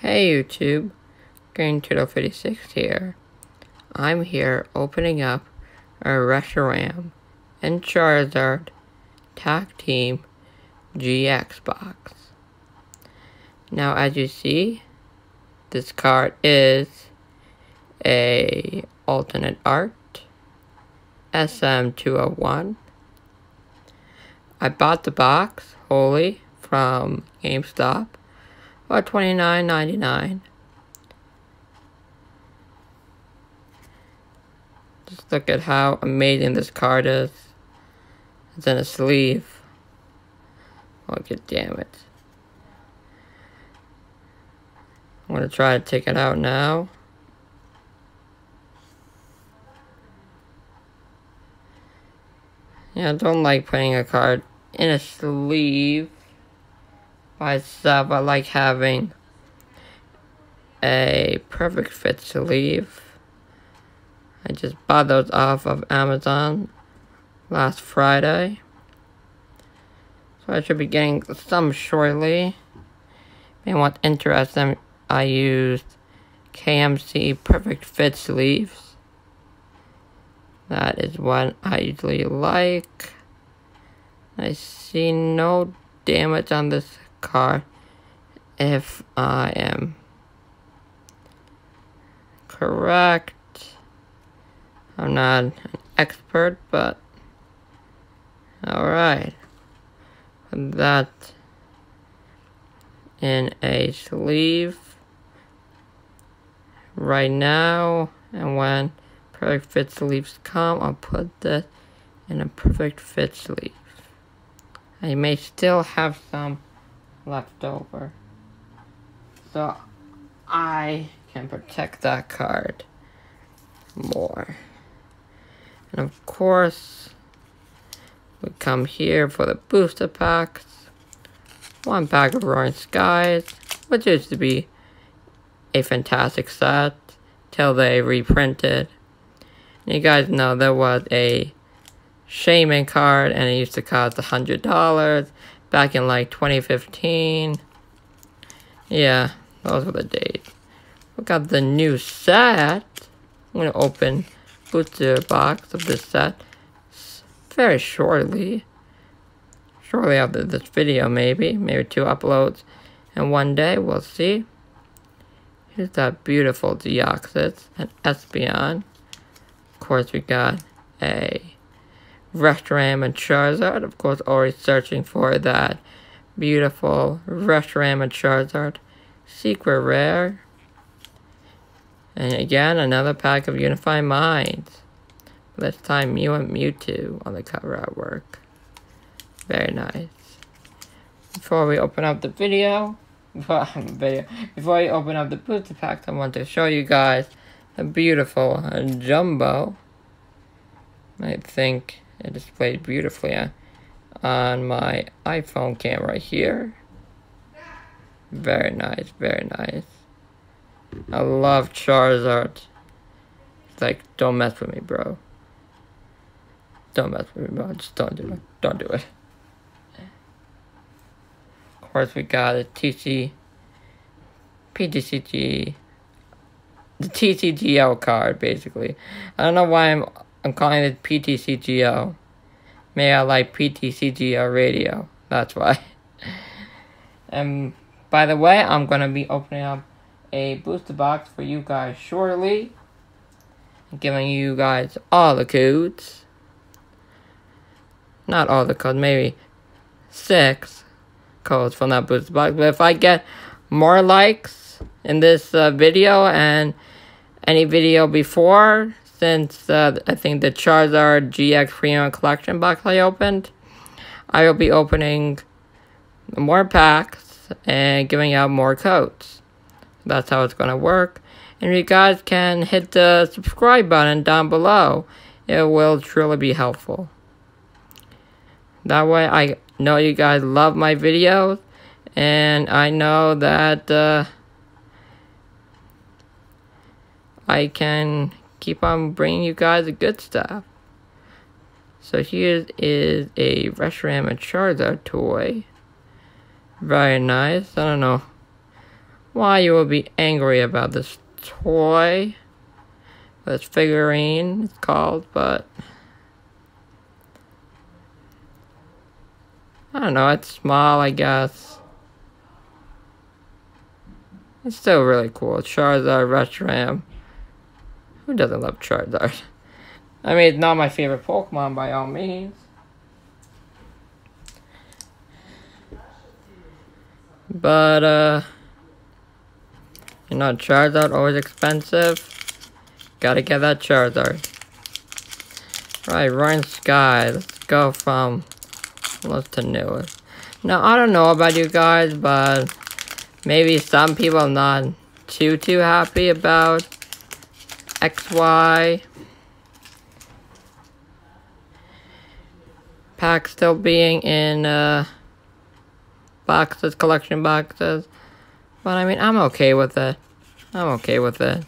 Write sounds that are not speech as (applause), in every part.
Hey YouTube, Green Turtle 56 here. I'm here opening up a Reshiram and Charizard Tag Team GX box. Now as you see, this card is a alternate art SM201. I bought the box wholly from GameStop or twenty nine ninety nine. Just look at how amazing this card is. It's in a sleeve. Oh, god damn it. I'm gonna try to take it out now. Yeah, I don't like putting a card in a sleeve by itself. I like having a perfect fit sleeve. I just bought those off of Amazon last Friday. So I should be getting some shortly. If anyone's interested, I used KMC Perfect Fit sleeves. That is what I usually like. I see no damage on this car if I am correct. I'm not an expert, but alright. That in a sleeve right now, and when perfect fit sleeves come, I'll put this in a perfect fit sleeve. I may still have some left over. So I can protect that card more. And of course, we come here for the booster packs. One pack of Roaring Skies, which used to be a fantastic set till they reprinted. And you guys know there was a Shaymin card and it used to cost a $100 back in like 2015. Yeah, those were the days. We got the new set. I'm gonna open booster box of this set very shortly. Shortly after this video, maybe. Maybe two uploads. And one day, we'll see. Here's that beautiful Deoxys and Espeon. Of course, we got a Reshiram and Charizard. Of course, always searching for that beautiful Reshiram and Charizard secret rare. And again, another pack of Unify Minds. This time, Mew and Mewtwo on the cover artwork. Very nice. Before we open up the video, (laughs) before, video, before we open up the booster packs, I want to show you guys a beautiful jumbo. I think it displayed beautifully on my iPhone camera here. Very nice, very nice. I love Charizard. It's like, don't mess with me, bro. Don't mess with me, bro. Just don't do it. Don't do it. Of course, we got a TC, PTCG, the TCGO card, basically. I don't know why I'm I'm calling it PTCGO. May I like PTCGO radio. That's why. (laughs) and by the way, I'm going to be opening up a booster box for you guys shortly. Giving you guys all the codes. Not all the codes, maybe six codes from that booster box. But if I get more likes in this uh, video and any video before, since uh, I think the Charizard GX Premium Collection box I opened, I will be opening more packs and giving out more codes. That's how it's going to work. And you guys can hit the subscribe button down below. It will truly be helpful. That way I know you guys love my videos. And I know that uh, I can keep on bringing you guys the good stuff. So here is a Reshiram Charizard toy. Very nice. I don't know why you will be angry about this toy. This figurine, it's called, but... I don't know, it's small, I guess. It's still really cool. Charizard, Reshiram. Who doesn't love Charizard? I mean, it's not my favorite Pokemon by all means. But, uh... You know, Charizard always expensive. Gotta get that Charizard. Right, Roaring Sky. Let's go from what's to newest. Now, I don't know about you guys, but maybe some people are not too, too happy about XY pack still being in uh, boxes, collection boxes. But I mean, I'm okay with it. I'm okay with it.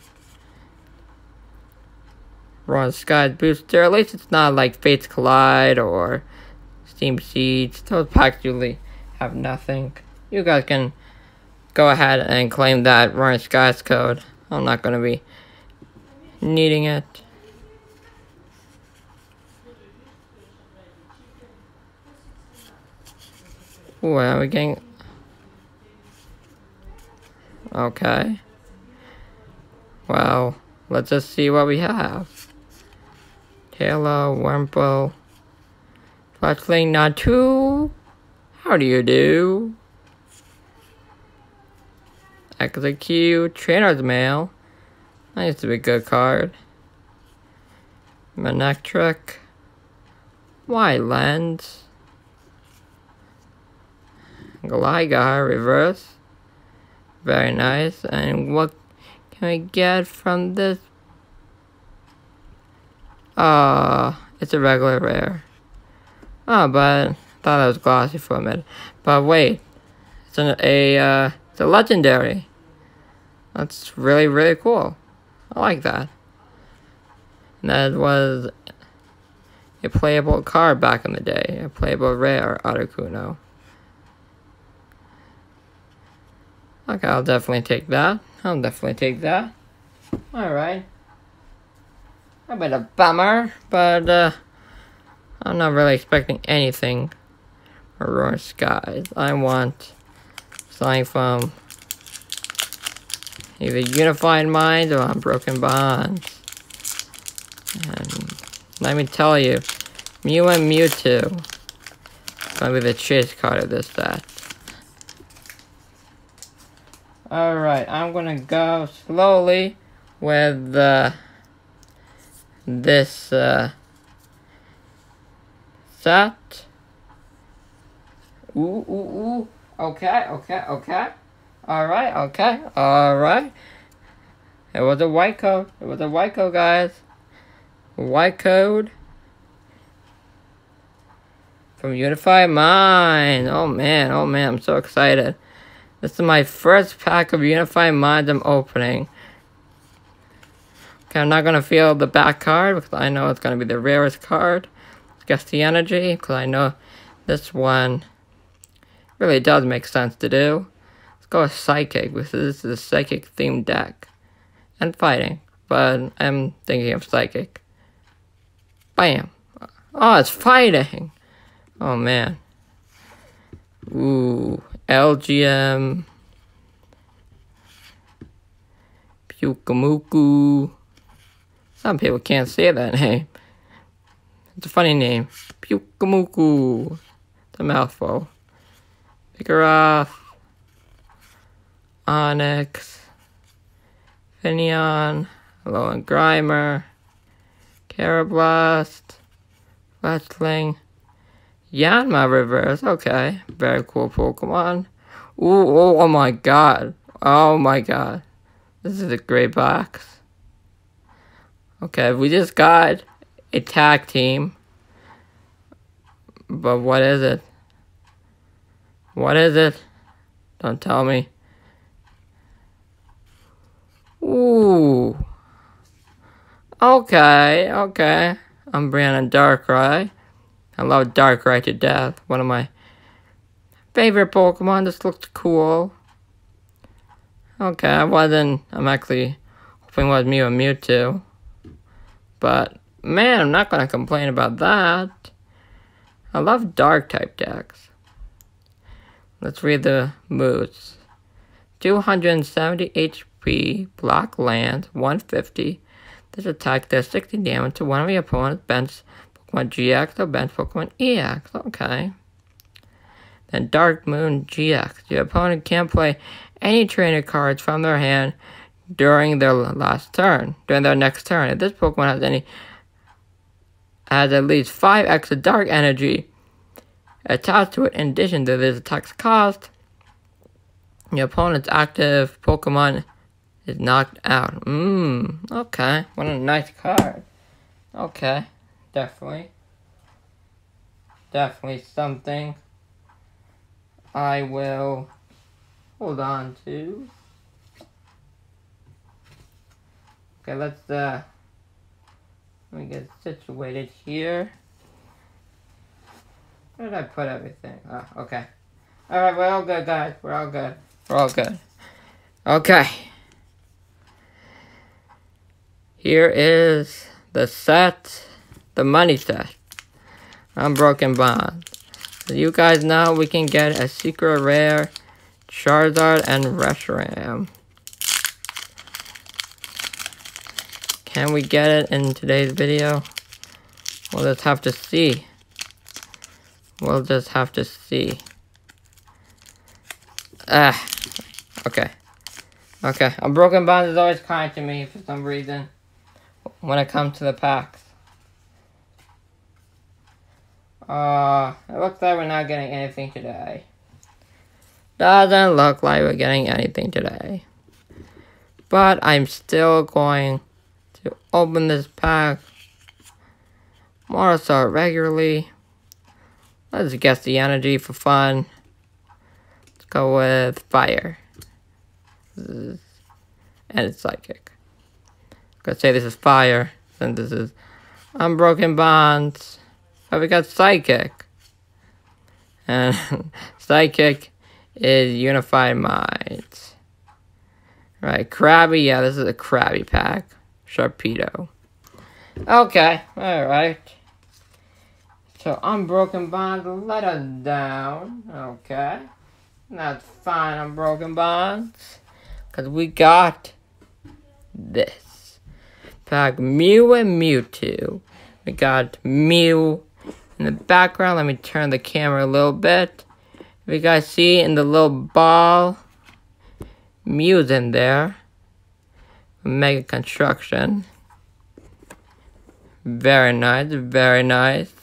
Roaring Skies Booster, at least it's not like Fates Collide or Steam Siege. Those packs usually have nothing. You guys can go ahead and claim that Roaring Skies code. I'm not going to be needing it. Ooh, are we getting... Okay. Well, let's just see what we have. Taillow, Wurmple, Fletchling, Natu. How do you do? Execute, Trainer's Mail. That used to be a good card. Manectric. Wide Lens. Gligar reverse. Very nice. And what can we get from this? Ah, uh, it's a regular rare. Oh, but I thought it was glossy for a minute. But wait, it's an, a uh, it's a legendary. That's really really cool. I like that. That was a playable card back in the day, a playable rare Articuno. Okay, I'll definitely take that. I'll definitely take that. Alright. A bit of a bummer, but uh, I'm not really expecting anything Roaring Skies. I want something from either Unified Minds or Unbroken Bonds. And let me tell you, Mew and Mewtwo gonna be the chase card of this set. Alright, I'm gonna go slowly with uh, this uh, set. Ooh, ooh, ooh. Okay, okay, okay. Alright, okay, alright. It was a white code. It was a white code, guys. White code. From Unified Mind. Oh man, oh man, I'm so excited. This is my first pack of Unified Minds I'm opening. Okay, I'm not going to feel the back card because I know it's going to be the rarest card. Let's guess the energy because I know this one really does make sense to do. Go with Psychic because this is a Psychic themed deck. And Fighting, but I'm thinking of Psychic. Bam! Oh, it's Fighting! Oh man. Ooh. LGM, Pyukumuku. Some people can't say that name. It's a funny name. Pyukumuku. It's a mouthful. Vigoroth, Onix, Finneon, Alolan Grimer, Karrablast, Fletchling, Yanma reverse, okay. Very cool Pokemon. Ooh, oh, oh my god. Oh my god. This is a great box. Okay, we just got a tag team. But what is it? What is it? Don't tell me. Ooh. Okay, okay. Umbreon and Darkrai. I love Darkrai to death. One of my favorite Pokemon. This looks cool. Okay, I wasn't, I'm actually hoping it was Mew and Mewtwo. But, man, I'm not going to complain about that. I love dark type decks. Let's read the moves. 270 HP, Black Lance, 150. This attack does 60 damage to one of your opponent's bench Pokemon GX or bench Pokemon EX. Okay. Then Dark Moon GX. Your opponent can't play any trainer cards from their hand during their last turn, during their next turn. If this Pokemon has any has at least 5 extra dark energy attached to it in addition to this attack's cost, your opponent's active Pokemon is knocked out. Mmm, okay. What a nice card. Okay, definitely. Definitely something I will hold on to. Okay, let's uh let me get situated here. Where did I put everything? Oh, okay. Alright, we're all good, guys. We're all good. We're all good. Okay. Here is the set, the money set. Unbroken Bond. You guys know, we can get a secret rare, Charizard, and Reshiram. Can we get it in today's video? We'll just have to see. We'll just have to see. Ah, okay. Okay, Unbroken Bond is always kind to me for some reason when it comes to the packs. Uh, it looks like we're not getting anything today. Doesn't look like we're getting anything today. But I'm still going to open this pack more so regularly. Let's guess the energy for fun. Let's go with fire. And it's psychic. Gonna say this is fire, then this is unbroken bonds. But we got psychic. And (laughs) psychic is unified minds. Right, Krabby, yeah, this is a Krabby pack. Sharpedo. Okay, alright. So, Unbroken Bonds let us down. Okay. That's fine, Unbroken Bonds. Because we got this. Pack Mew and Mewtwo. We got Mew in the background. Let me turn the camera a little bit. If you guys see in the little ball, Mew's in there. Mega Construction. Very nice, very nice.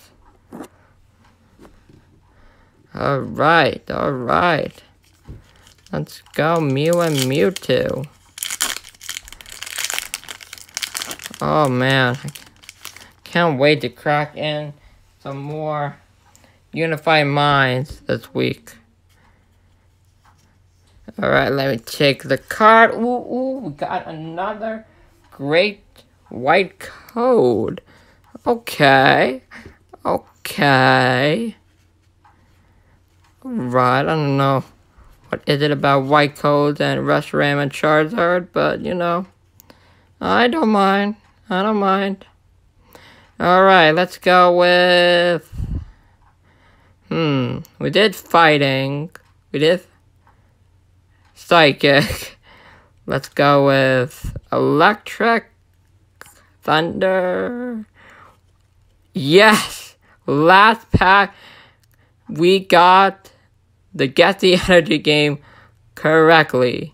Alright, alright. Let's go Mew and Mewtwo. Oh man, I can't wait to crack in some more Unified Minds this week. Alright, let me take the card. Ooh, ooh, we got another great white code. Okay. Okay. Right, I don't know what is it about white codes and Reshiram and Charizard, but you know, I don't mind. I don't mind. Alright, let's go with... Hmm, we did fighting. We did psychic. (laughs) Let's go with electric thunder. Yes! Last pack, we got the Get the (laughs) Energy game correctly.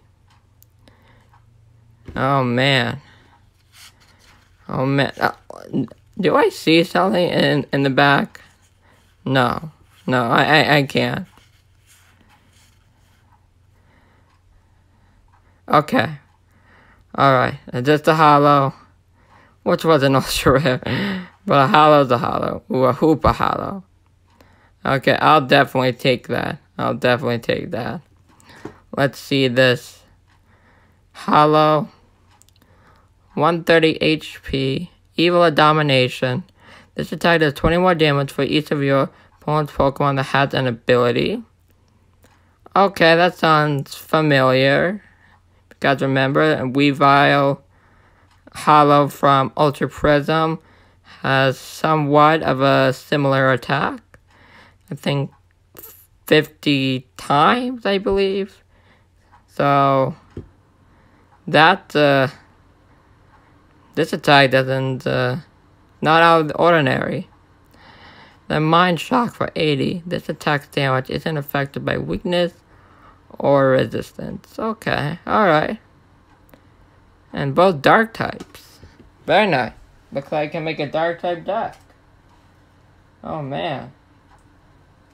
Oh man. Oh man. Uh, do I see something in, in the back? No. No, I, I, I can't. Okay. Alright, just a holo. Which was an ultra rare. But a holo's a holo. Ooh, a hoopa holo. Okay, I'll definitely take that. I'll definitely take that. Let's see this. Holo. 130 HP. Evil Domination. This attack does 20 more damage for each of your opponent's Pokemon that has an ability. Okay, that sounds familiar. guys remember, Weavile Holo from Ultra Prism has somewhat of a similar attack. I think 50 times, I believe. So, that, uh, this attack doesn't, uh, not out of the ordinary. The Mind Shock for 80. This attack's damage isn't affected by weakness or resistance. Okay, alright. And both dark types. Very nice. Looks like I can make a dark type deck. Oh man.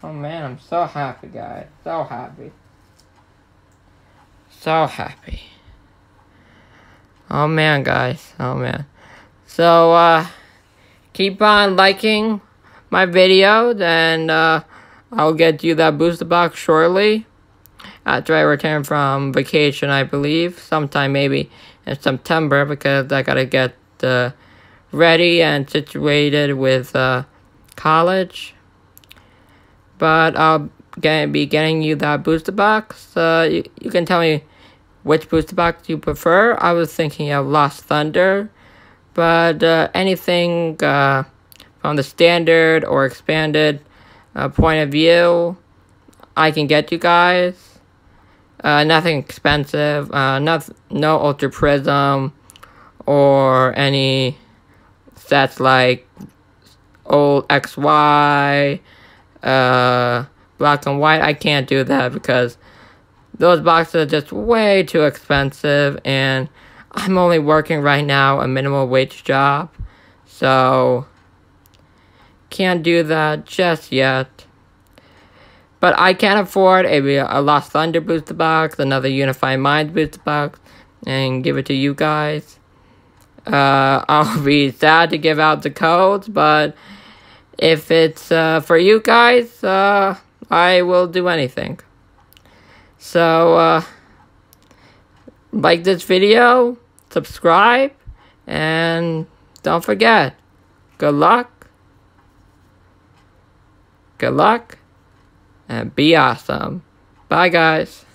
Oh man, I'm so happy, guys. So happy. So happy. Oh man, guys. Oh man. So, uh, keep on liking my videos, and uh, I'll get you that booster box shortly. After I return from vacation, I believe. Sometime maybe in September, because I gotta get uh, ready and situated with uh, college. But I'll get, be getting you that booster box. Uh, you, you can tell me which booster box do you prefer. I was thinking of Lost Thunder. But uh, anything uh, from the standard or expanded uh, point of view, I can get you guys. Uh, nothing expensive, uh, not, no Ultra Prism, or any sets like old XY, uh, black and white. I can't do that because those boxes are just way too expensive and I'm only working right now a minimum wage job. So can't do that just yet. But I can afford a, a Lost Thunder booster box, another Unified Minds booster box, and give it to you guys. Uh, (laughs) I'll be sad to give out the codes, but if it's uh, for you guys, uh, I will do anything. So, uh, like this video, subscribe, and don't forget, good luck Good luck and be awesome. Bye, guys.